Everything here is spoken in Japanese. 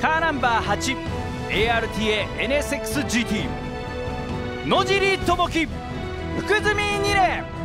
カーナンバー 8ARTA NSXGT 野尻智樹福住二連